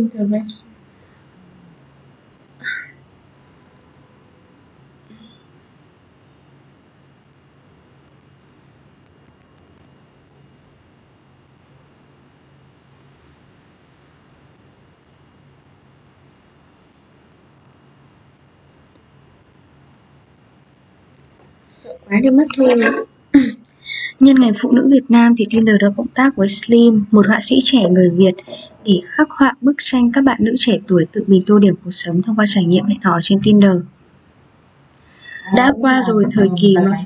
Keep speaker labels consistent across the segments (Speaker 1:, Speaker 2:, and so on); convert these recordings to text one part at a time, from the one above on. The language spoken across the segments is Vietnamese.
Speaker 1: interest sợ quá đi mất thôi Nhân ngày phụ nữ Việt Nam thì Tinder đã cộng tác với Slim, một họa sĩ trẻ người Việt, để khắc họa bức tranh các bạn nữ trẻ tuổi tự mình tô điểm cuộc sống thông qua trải nghiệm hẹn hò trên Tinder. Đã qua rồi thời kỳ mà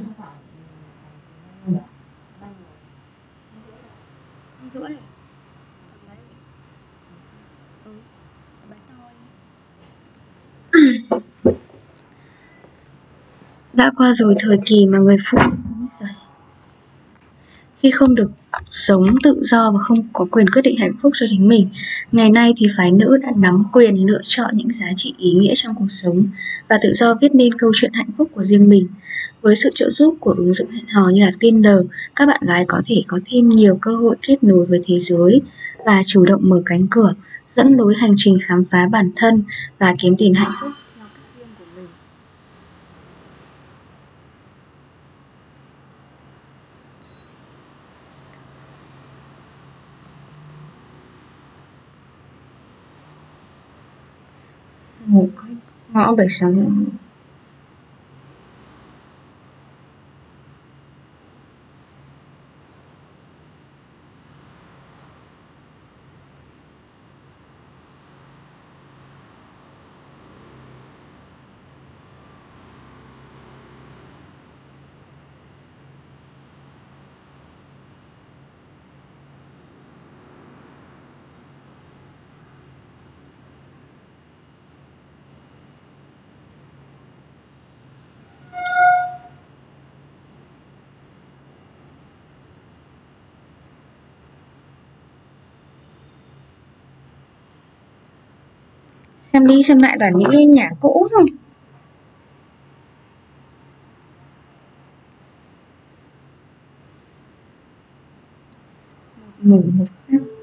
Speaker 1: Đã qua rồi thời kỳ mà người phụ khi không được sống tự do và không có quyền quyết định hạnh phúc cho chính mình. Ngày nay thì phái nữ đã nắm quyền lựa chọn những giá trị ý nghĩa trong cuộc sống và tự do viết nên câu chuyện hạnh phúc của riêng mình. Với sự trợ giúp của ứng dụng hẹn hò như là Tinder, các bạn gái có thể có thêm nhiều cơ hội kết nối với thế giới và chủ động mở cánh cửa, dẫn lối hành trình khám phá bản thân và kiếm tiền hạnh phúc một cái ngõ bảy xem đi xem lại toàn những cái nhà cũ thôi. Ngủ một phát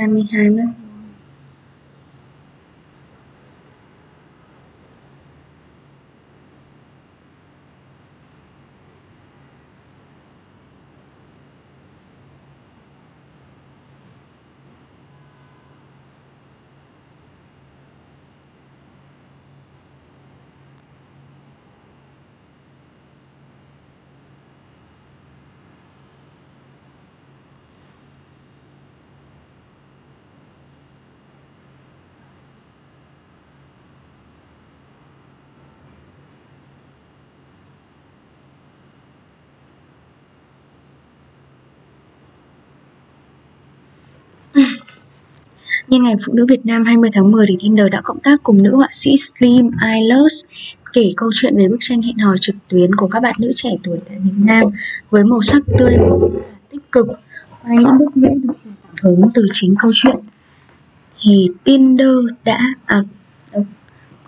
Speaker 1: hai Nhân ngày Phụ nữ Việt Nam 20 tháng 10 thì Tinder đã cộng tác cùng nữ họa sĩ Slim Eilers kể câu chuyện về bức tranh hẹn hò trực tuyến của các bạn nữ trẻ tuổi tại Việt Nam với màu sắc tươi và tích cực. Qua những bức vẽ được truyền cảm hứng từ chính câu chuyện thì Tinder đã à,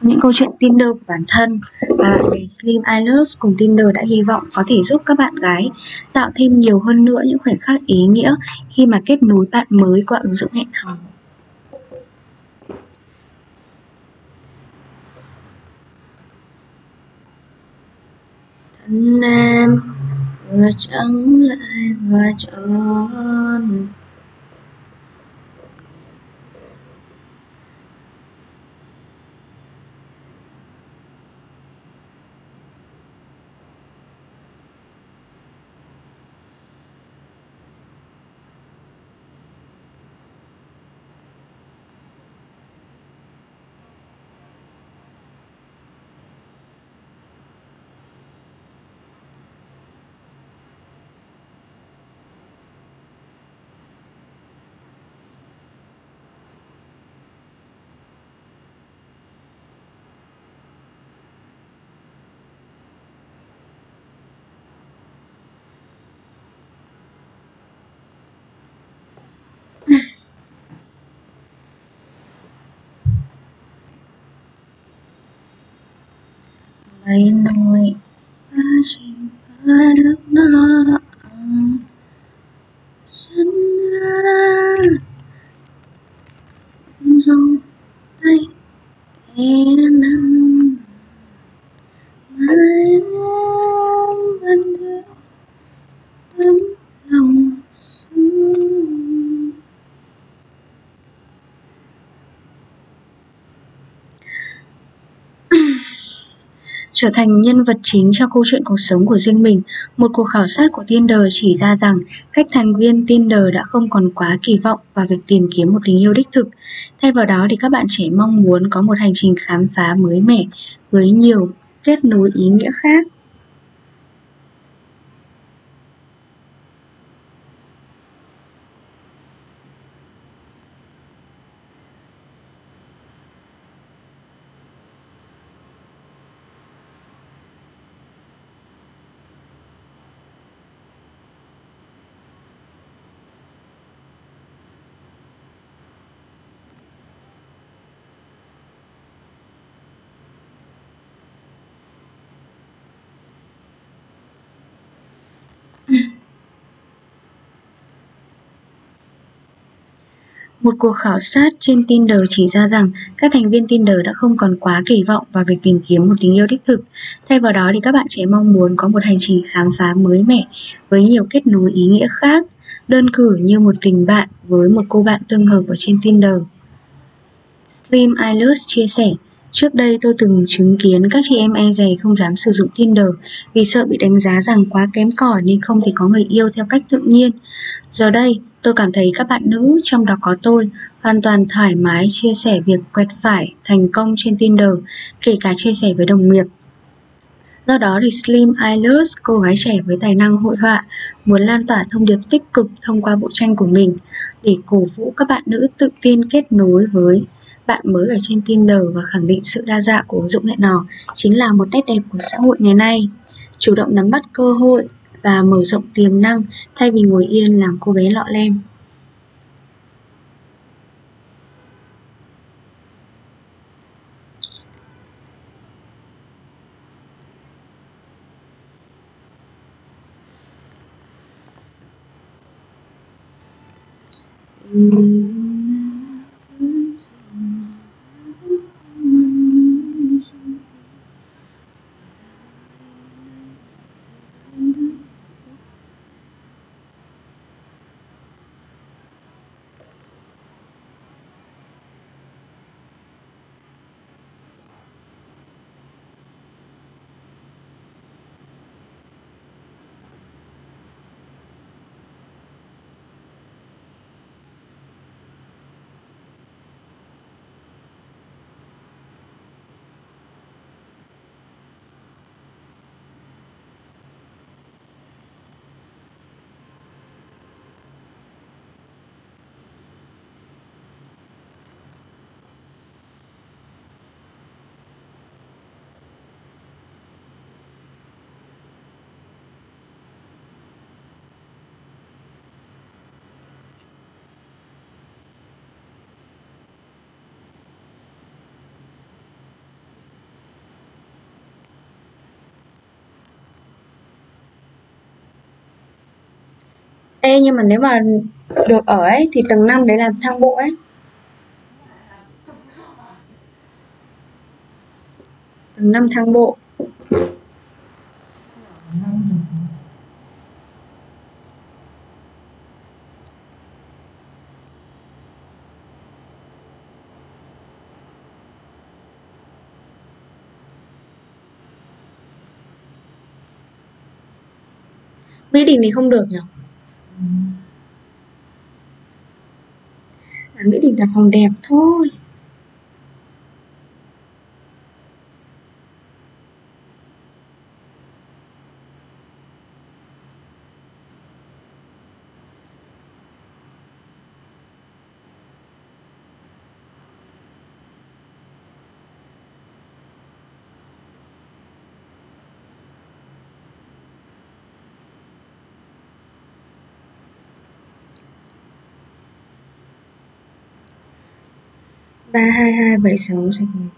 Speaker 1: những câu chuyện Tinder của bản thân và Slim Eilers cùng Tinder đã hy vọng có thể giúp các bạn gái tạo thêm nhiều hơn nữa những khoảnh khắc ý nghĩa khi mà kết nối bạn mới qua ứng dụng hẹn hò. thân em, vừa trắng lại và tròn thấy nỗi trở thành nhân vật chính cho câu chuyện cuộc sống của riêng mình. Một cuộc khảo sát của Tinder chỉ ra rằng các thành viên Tinder đã không còn quá kỳ vọng vào việc tìm kiếm một tình yêu đích thực. Thay vào đó thì các bạn trẻ mong muốn có một hành trình khám phá mới mẻ, với nhiều kết nối ý nghĩa khác. Một cuộc khảo sát trên Tinder chỉ ra rằng các thành viên Tinder đã không còn quá kỳ vọng vào việc tìm kiếm một tình yêu đích thực. Thay vào đó thì các bạn trẻ mong muốn có một hành trình khám phá mới mẻ với nhiều kết nối ý nghĩa khác, đơn cử như một tình bạn với một cô bạn tương hợp ở trên Tinder. Slim Eilers chia sẻ, Trước đây tôi từng chứng kiến các chị em e dè không dám sử dụng Tinder vì sợ bị đánh giá rằng quá kém cỏi nên không thể có người yêu theo cách tự nhiên. Giờ đây, tôi cảm thấy các bạn nữ, trong đó có tôi, hoàn toàn thoải mái chia sẻ việc quẹt phải thành công trên Tinder, kể cả chia sẻ với đồng nghiệp. Do đó thì Slim Eilers, cô gái trẻ với tài năng hội họa, muốn lan tỏa thông điệp tích cực thông qua bộ tranh của mình để cổ vũ các bạn nữ tự tin kết nối với bạn mới ở trên Tinder và khẳng định sự đa dạng của ứng dụng hẹn hò chính là một nét đẹp của xã hội ngày nay. Chủ động nắm bắt cơ hội và mở rộng tiềm năng thay vì ngồi yên làm cô bé lọ lem. Mm-hmm. Ê, nhưng mà nếu mà được ở ấy, thì tầng 5 đấy là thang bộ ấy Tầng 5 thang bộ Mỹ Đình thì không được nhỉ? Là Mỹ Đình là phòng đẹp thôi. ba hai hai bảy sáu sạch một